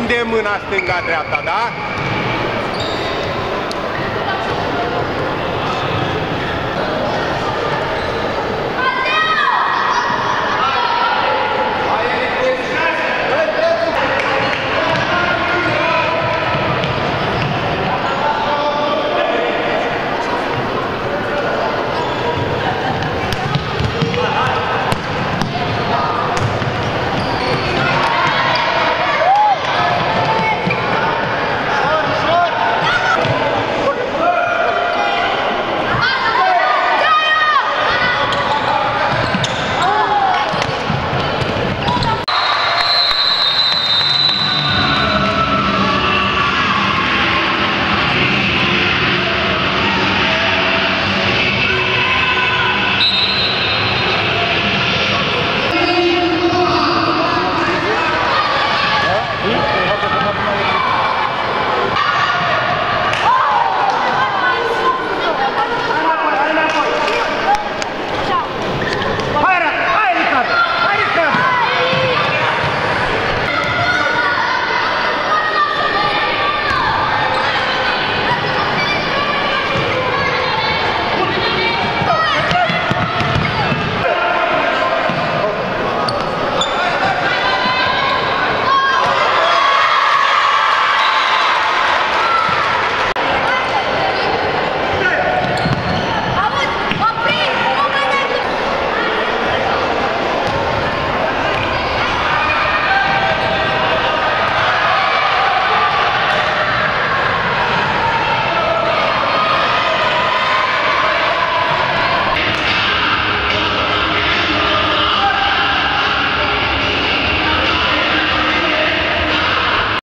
întinde mâna stânga-dreapta, da?